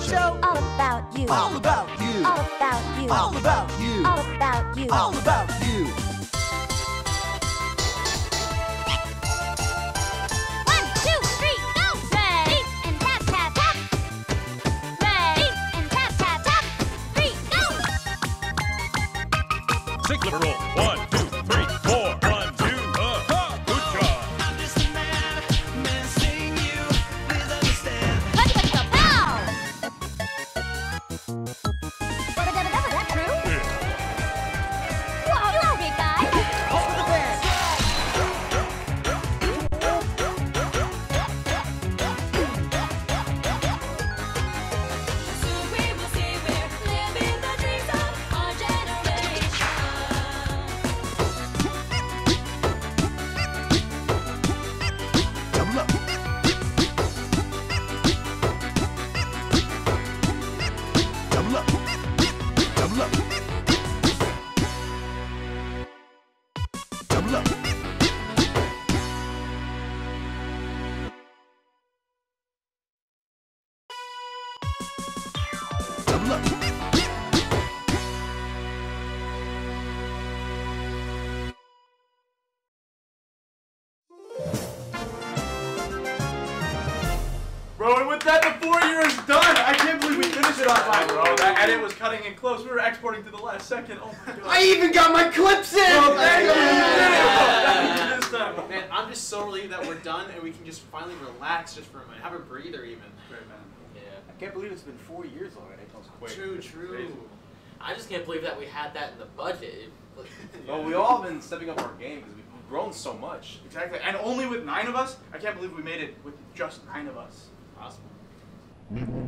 show. All about you. All about you. All about you. All about you. All about you. All about you. Bro, and with that, the four years done. I can't believe we finished it on time, bro. That edit was cutting in close. We were exporting to the last second. Oh my god. I even got my clips in! Bro, thank you. You did it, bro. Thank you this time. Man, I'm just so relieved that we're done and we can just finally relax just for a minute. Have a breather even. Great, man. Yeah. I can't believe it's been four years already. Wait, true, true. crazy. I just can't believe that we had that in the budget. Well, we all been stepping up our game because we've grown so much. Exactly. And only with nine of us, I can't believe we made it with just nine of us. Possible. Double